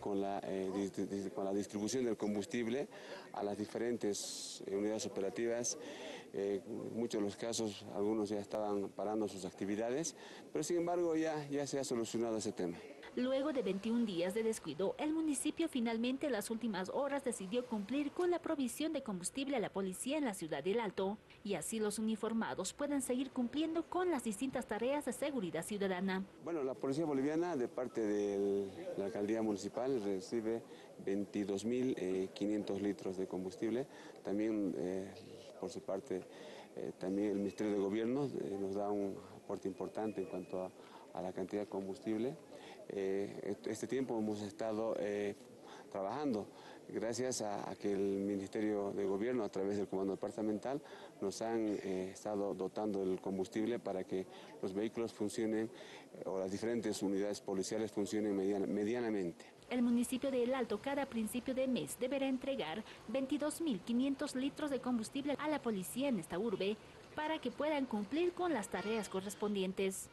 Con la, eh, con la distribución del combustible a las diferentes eh, unidades operativas. En muchos de los casos, algunos ya estaban parando sus actividades, pero sin embargo ya, ya se ha solucionado ese tema. Luego de 21 días de descuido, el municipio finalmente en las últimas horas decidió cumplir con la provisión de combustible a la policía en la ciudad del Alto y así los uniformados pueden seguir cumpliendo con las distintas tareas de seguridad ciudadana. Bueno, la policía boliviana de parte de la alcaldía municipal recibe 22.500 litros de combustible. También eh, por su parte eh, también el Ministerio de Gobierno eh, nos da un aporte importante en cuanto a, la cantidad de combustible. Eh, este tiempo hemos estado trabajando gracias a, que el Ministerio de Gobierno a través del Comando Departamental nos han eh, estado dotando del combustible para que los vehículos funcionen o las diferentes unidades policiales funcionen medianamente. El municipio de El Alto cada principio de mes deberá entregar 22.500 litros de combustible a la policía en esta urbe para que puedan cumplir con las tareas correspondientes.